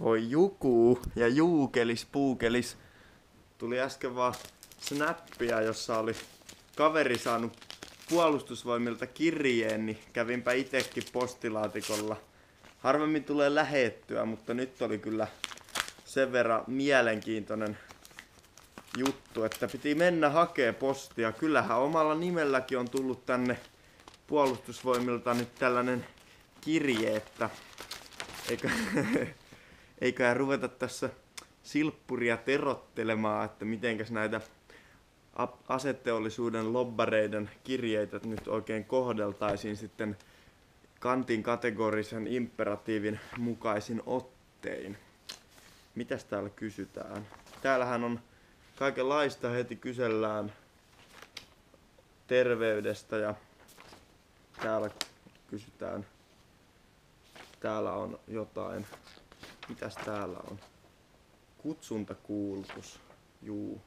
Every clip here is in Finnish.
Voi Juku ja Juukelis Puukelis. Tuli äsken vaan snappia, jossa oli kaveri saanut puolustusvoimilta kirjeen, niin kävinpä itekin postilaatikolla. Harvemmin tulee lähettyä, mutta nyt oli kyllä sen verran mielenkiintoinen juttu, että piti mennä hakee postia. Kyllähän omalla nimelläkin on tullut tänne puolustusvoimilta nyt tällainen kirje, että eikö, eiköhän ruveta tässä silppuria terottelemaan, että mitenkäs näitä aseteollisuuden lobbareiden kirjeitä nyt oikein kohdeltaisiin sitten kantin kategorisen imperatiivin mukaisin ottein. Mitäs täällä kysytään? Täällähän on kaikenlaista heti kysellään terveydestä ja täällä kysytään, täällä on jotain, mitäs täällä on? Kutsuntakuulutus, juu.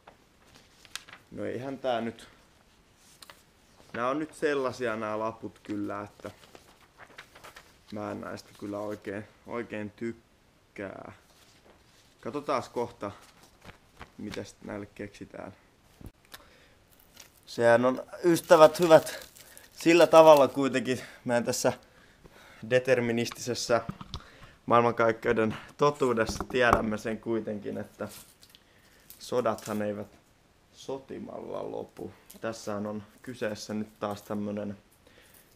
No eihän tää nyt, nää on nyt sellaisia nämä laput kyllä, että mä en näistä kyllä oikein, oikein tykkää. Katsotaan kohta, mitä näille keksitään. Sehän on ystävät hyvät sillä tavalla kuitenkin meidän tässä deterministisessä maailmankaikkeuden totuudessa tiedämme sen kuitenkin, että sodathan eivät sotimalla lopu. Tässähän on kyseessä nyt taas tämmönen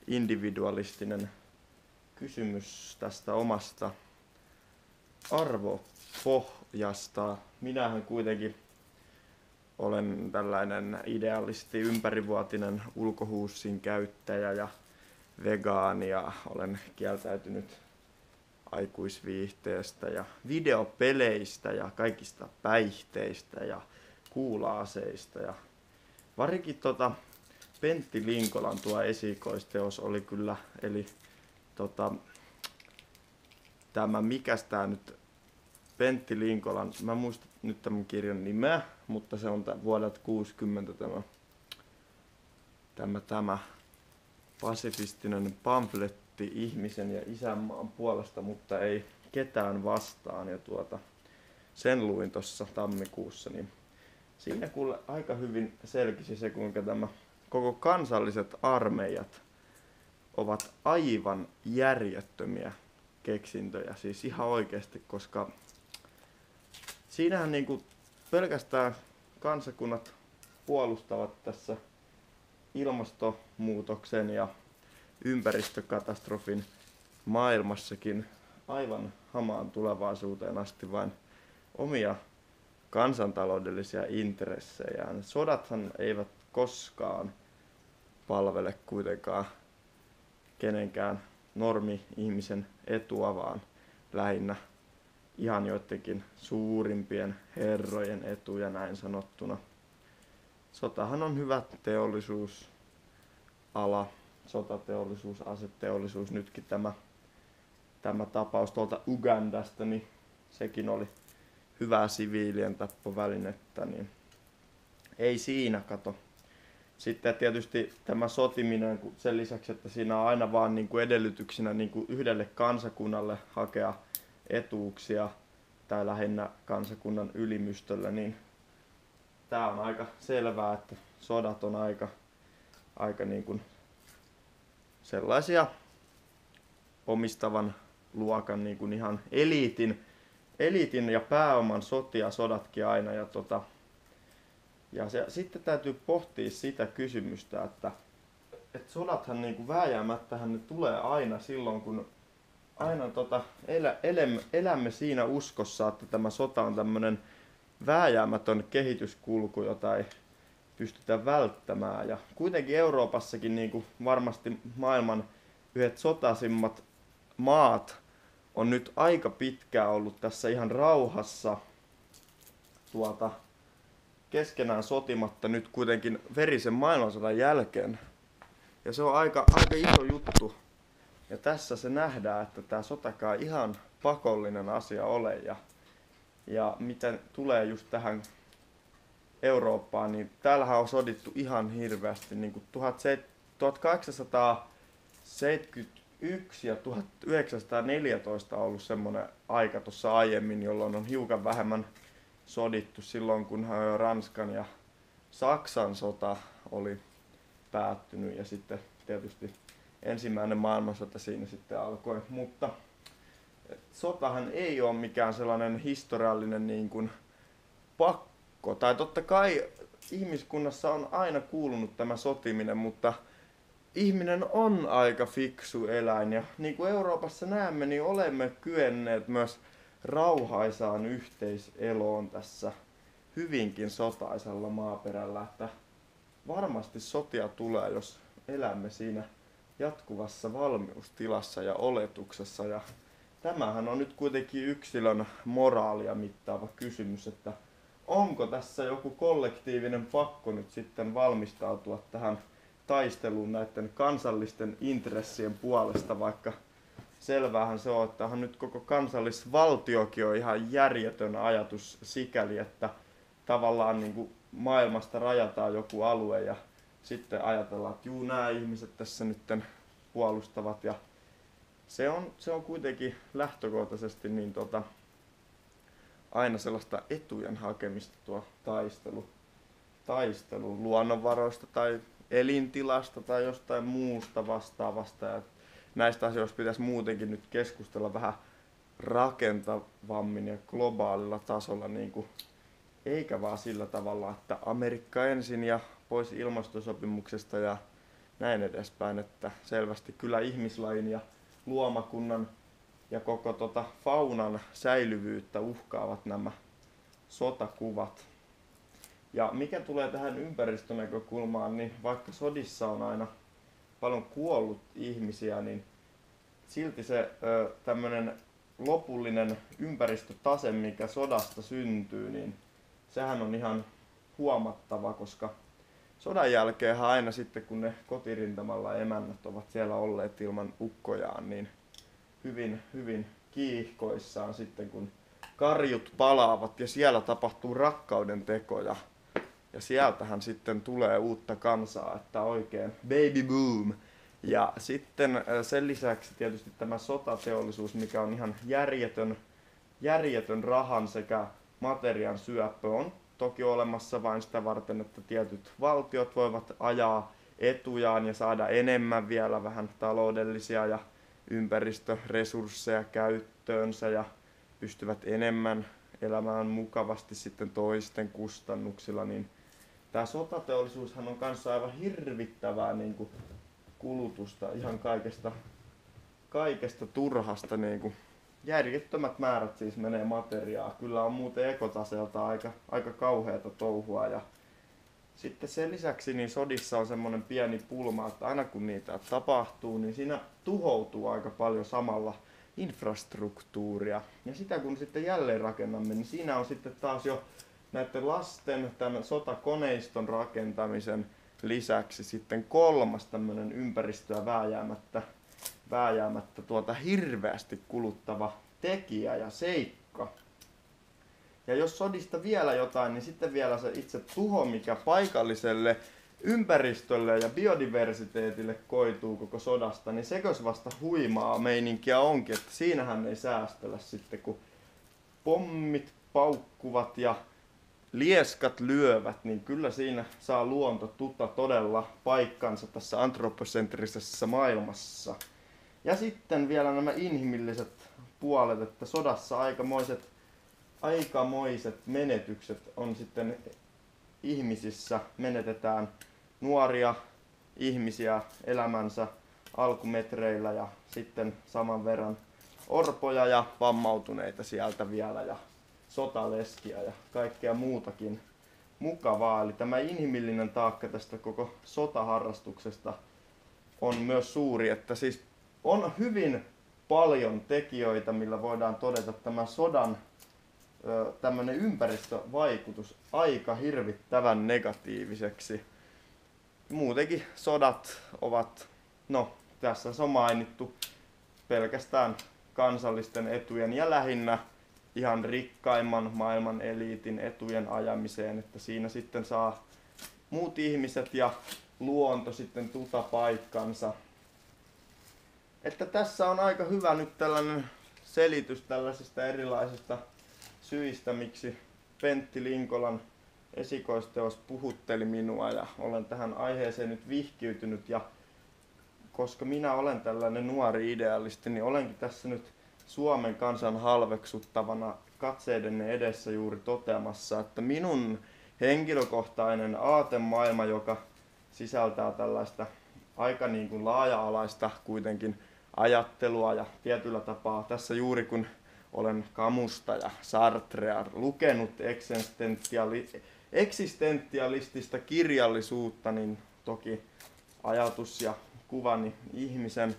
individualistinen kysymys tästä omasta arvopohjasta. Minähän kuitenkin olen tällainen idealisti, ympärivuotinen ulkohuussin käyttäjä ja vegaani ja olen kieltäytynyt aikuisviihteestä ja videopeleistä ja kaikista päihteistä ja kuulaaseista. Ja varikin tota Pentti Linkolan tuo esikoisteos oli kyllä, eli tota, tämä, mikäs tää nyt, Pentti Linkolan, mä muistan nyt tämän kirjan nimeä, mutta se on tämän vuodelta 60 tämä, tämä, tämä pasifistinen pamfletti ihmisen ja isänmaan puolesta, mutta ei ketään vastaan. Ja tuota, sen luin tuossa tammikuussa, niin siinä kuule aika hyvin selkisi se, kuinka tämä koko kansalliset armeijat ovat aivan järjettömiä keksintöjä, siis ihan oikeasti, koska siinähän niinku pelkästään kansakunnat puolustavat tässä ilmastonmuutoksen ja ympäristökatastrofin maailmassakin aivan hamaan tulevaisuuteen asti vain omia kansantaloudellisia intressejä. Sodathan eivät koskaan palvele kuitenkaan kenenkään normi-ihmisen etua, vaan lähinnä ihan joidenkin suurimpien herrojen etuja näin sanottuna. Sotahan on hyvä teollisuusala, sotateollisuus, aseteollisuus, nytkin tämä, tämä tapaus tuolta Ugandasta, niin sekin oli hyvää siviilien tappovälinettä, niin ei siinä kato. Sitten tietysti tämä sotiminen, sen lisäksi, että siinä on aina vaan niin kuin edellytyksenä niin kuin yhdelle kansakunnalle hakea etuuksia tai lähinnä kansakunnan ylimystöllä, niin tämä on aika selvää, että sodat on aika, aika niin kuin sellaisia omistavan luokan niin kuin ihan eliitin, eliitin ja pääoman sotia sodatkin aina. Ja, tota, ja se, sitten täytyy pohtia sitä kysymystä, että, että sodathan niin kuin vääjäämättähän ne tulee aina silloin, kun aina tota, elä, elämme, elämme siinä uskossa, että tämä sota on tämmöinen vääjäämätön kehityskulku, jota ei pystytä välttämään. Ja kuitenkin Euroopassakin niin kuin varmasti maailman yhdet sotasimmat maat on nyt aika pitkään ollut tässä ihan rauhassa tuota, keskenään sotimatta nyt kuitenkin verisen maailmansodan jälkeen. Ja se on aika, aika iso juttu ja tässä se nähdään, että tämä sotakaan ihan pakollinen asia ole. Ja, ja miten tulee just tähän Eurooppaan, niin täällähän on sodittu ihan hirveästi. Niin kuin 1870 1901 ja 1914 on ollut semmoinen aika tuossa aiemmin, jolloin on hiukan vähemmän sodittu silloin, kun Ranskan ja Saksan sota oli päättynyt ja sitten tietysti ensimmäinen maailmansota siinä sitten alkoi. Mutta sotahan ei ole mikään sellainen historiallinen niin kuin pakko. Tai totta kai ihmiskunnassa on aina kuulunut tämä sotiminen, mutta ihminen on aika fiksu eläin ja niin kuin Euroopassa näemme, niin olemme kyenneet myös rauhaisaan yhteiseloon tässä hyvinkin sotaisella maaperällä, että varmasti sotia tulee, jos elämme siinä jatkuvassa valmiustilassa ja oletuksessa. Ja tämähän on nyt kuitenkin yksilön moraalia mittaava kysymys, että onko tässä joku kollektiivinen pakko nyt sitten valmistautua tähän taisteluun näiden kansallisten intressien puolesta, vaikka selväähän se on, että nyt koko kansallisvaltiokin on ihan järjetön ajatus sikäli, että tavallaan niin kuin maailmasta rajataan joku alue ja sitten ajatellaan, että juu, nämä ihmiset tässä nyt puolustavat. Ja se on, se on kuitenkin lähtökohtaisesti niin tota, aina sellaista etujen hakemista tuo taistelu, taistelu luonnonvaroista tai elintilasta tai jostain muusta vastaavasta. Ja näistä asioista pitäisi muutenkin nyt keskustella vähän rakentavammin ja globaalilla tasolla, niin kuin, eikä vaan sillä tavalla, että Amerikka ensin ja pois ilmastosopimuksesta ja näin edespäin, että selvästi kyllä ihmislain ja luomakunnan ja koko tota faunan säilyvyyttä uhkaavat nämä sotakuvat. Ja mikä tulee tähän ympäristönäkökulmaan, niin vaikka sodissa on aina paljon kuollut ihmisiä, niin silti se tämmöinen lopullinen ympäristötase, mikä sodasta syntyy, niin sehän on ihan huomattava, koska sodan jälkeen aina sitten, kun ne kotirintamalla emännät ovat siellä olleet ilman ukkojaan, niin hyvin, hyvin kiihkoissaan sitten, kun karjut palaavat ja siellä tapahtuu rakkauden tekoja. Ja sieltähän sitten tulee uutta kansaa, että oikein baby boom. Ja sitten sen lisäksi tietysti tämä sotateollisuus, mikä on ihan järjetön, järjetön rahan sekä materian syöppö, on toki olemassa vain sitä varten, että tietyt valtiot voivat ajaa etujaan ja saada enemmän vielä vähän taloudellisia ja ympäristöresursseja käyttöönsä ja pystyvät enemmän elämään mukavasti sitten toisten kustannuksilla, niin tämä sotateollisuushan on kanssa aivan hirvittävää niin kuin kulutusta ihan kaikesta, kaikesta turhasta niin kuin järjettömät määrät siis menee materiaa. Kyllä on muuten ekotaselta aika, aika kauheata touhua ja sitten sen lisäksi niin sodissa on semmoinen pieni pulma, että aina kun niitä tapahtuu, niin siinä tuhoutuu aika paljon samalla infrastruktuuria. Ja sitä kun sitten jälleen rakennamme, niin siinä on sitten taas jo näiden lasten tämän sotakoneiston rakentamisen lisäksi sitten kolmas tämmöinen ympäristöä vääjäämättä, vääjäämättä tuota hirveästi kuluttava tekijä ja seikka. Ja jos sodista vielä jotain, niin sitten vielä se itse tuho, mikä paikalliselle ympäristölle ja biodiversiteetille koituu koko sodasta, niin sekös vasta huimaa meininkiä onkin, että siinähän ei säästellä sitten, kun pommit paukkuvat ja lieskat lyövät, niin kyllä siinä saa luonto tutta todella paikkansa tässä antropocentrisessa maailmassa. Ja sitten vielä nämä inhimilliset puolet, että sodassa aikamoiset, aikamoiset menetykset on sitten ihmisissä, menetetään nuoria ihmisiä elämänsä alkumetreillä ja sitten saman verran orpoja ja vammautuneita sieltä vielä ja sotaleskiä ja kaikkea muutakin mukavaa. Eli tämä inhimillinen taakka tästä koko sotaharrastuksesta on myös suuri, että siis on hyvin paljon tekijöitä, millä voidaan todeta tämä sodan tämmöinen ympäristövaikutus aika hirvittävän negatiiviseksi. Muutenkin sodat ovat, no tässä on mainittu, pelkästään kansallisten etujen ja lähinnä ihan rikkaimman maailman eliitin etujen ajamiseen, että siinä sitten saa muut ihmiset ja luonto sitten tuta paikkansa. että tässä on aika hyvä nyt tällainen selitys tällaisista erilaisista syistä, miksi Pentti Linkolan esikoisteos puhutteli minua ja olen tähän aiheeseen nyt vihkiytynyt ja koska minä olen tällainen nuori idealisti, niin olenkin tässä nyt Suomen kansan halveksuttavana katseidenne edessä juuri toteamassa, että minun henkilökohtainen aatemaailma, joka sisältää tällaista aika niin kuin laaja-alaista kuitenkin ajattelua ja tietyllä tapaa tässä juuri kun olen Kamusta ja Sartrea lukenut eksistentiali- eksistentialistista kirjallisuutta, niin toki ajatus ja kuvani ihmisen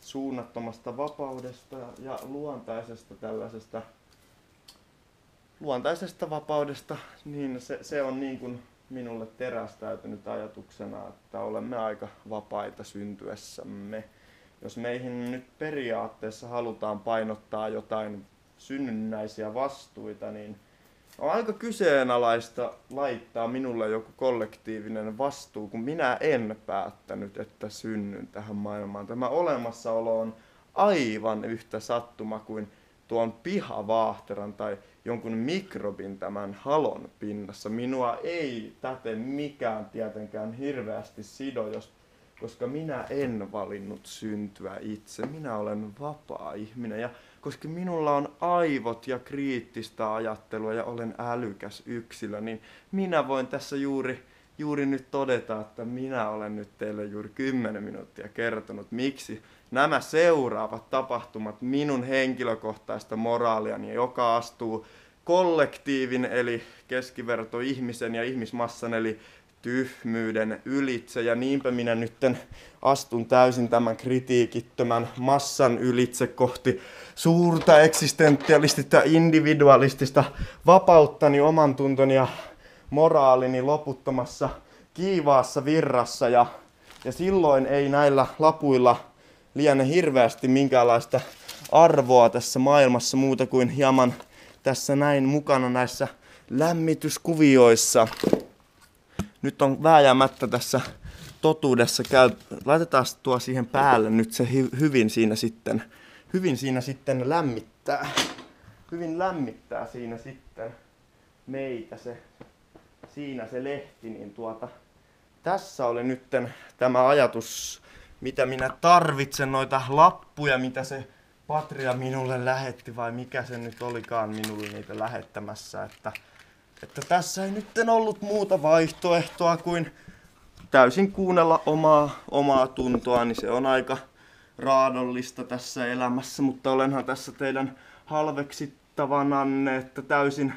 suunnattomasta vapaudesta ja luontaisesta tällaisesta luontaisesta vapaudesta, niin se, se on niin kuin minulle terästäytynyt ajatuksena, että olemme aika vapaita syntyessämme. Jos meihin nyt periaatteessa halutaan painottaa jotain synnynnäisiä vastuita, niin on aika kyseenalaista laittaa minulle joku kollektiivinen vastuu, kun minä en päättänyt, että synnyn tähän maailmaan. Tämä olemassaolo on aivan yhtä sattuma kuin tuon pihavaahteran tai jonkun mikrobin tämän halon pinnassa. Minua ei täten mikään tietenkään hirveästi sido, jos, koska minä en valinnut syntyä itse. Minä olen vapaa ihminen ja koska minulla on aivot ja kriittistä ajattelua ja olen älykäs yksilö, niin minä voin tässä juuri, juuri nyt todeta, että minä olen nyt teille juuri 10 minuuttia kertonut, miksi nämä seuraavat tapahtumat minun henkilökohtaista moraaliani, joka astuu kollektiivin eli keskiverto ihmisen ja ihmismassan eli tyhmyyden ylitse ja niinpä minä nytten astun täysin tämän kritiikittömän massan ylitse kohti suurta eksistentialistista individualistista vapauttani oman tuntoni ja moraalini loputtomassa kiivaassa virrassa ja, ja silloin ei näillä lapuilla liene hirveästi minkäänlaista arvoa tässä maailmassa muuta kuin hieman tässä näin mukana näissä lämmityskuvioissa. Nyt on vääjäämättä tässä totuudessa käy. Laitetaan tuo siihen päälle nyt se hy- hyvin siinä sitten. Hyvin siinä sitten lämmittää. Hyvin lämmittää siinä sitten meitä se, siinä se lehti, niin tuota, tässä oli nyt tämä ajatus, mitä minä tarvitsen, noita lappuja, mitä se Patria minulle lähetti vai mikä se nyt olikaan minulle niitä lähettämässä, että, että tässä ei nyt ollut muuta vaihtoehtoa kuin täysin kuunnella omaa, omaa tuntoa, niin se on aika raadollista tässä elämässä, mutta olenhan tässä teidän halveksittavananne, että täysin,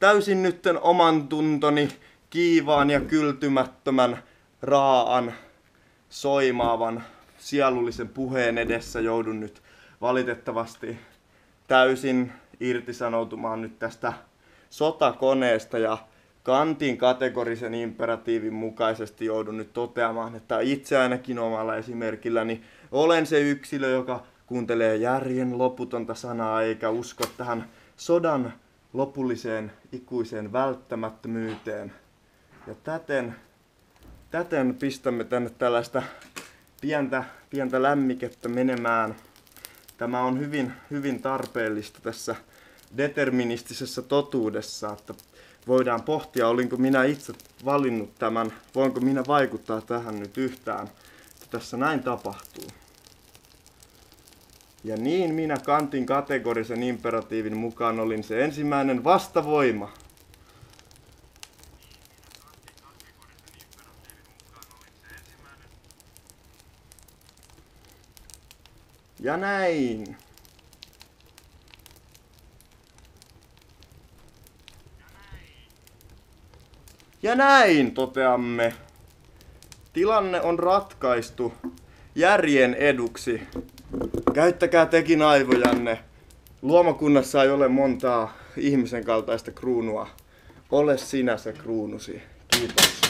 täysin nytten oman tuntoni kiivaan ja kyltymättömän, raaan, soimaavan, sielullisen puheen edessä joudun nyt valitettavasti täysin irtisanoutumaan nyt tästä sotakoneesta ja Kantin kategorisen imperatiivin mukaisesti joudun nyt toteamaan, että itse ainakin omalla esimerkilläni olen se yksilö, joka kuuntelee järjen loputonta sanaa eikä usko tähän sodan lopulliseen ikuiseen välttämättömyyteen. Ja täten, täten pistämme tänne tällaista pientä, pientä lämmikettä menemään tämä on hyvin, hyvin tarpeellista tässä deterministisessä totuudessa, että voidaan pohtia, olinko minä itse valinnut tämän, voinko minä vaikuttaa tähän nyt yhtään, että tässä näin tapahtuu. Ja niin minä Kantin kategorisen imperatiivin mukaan olin se ensimmäinen vastavoima. Ja näin. Ja näin toteamme. Tilanne on ratkaistu järjen eduksi. Käyttäkää tekin aivojanne. Luomakunnassa ei ole montaa ihmisen kaltaista kruunua. Ole sinä se kruunusi. Kiitos.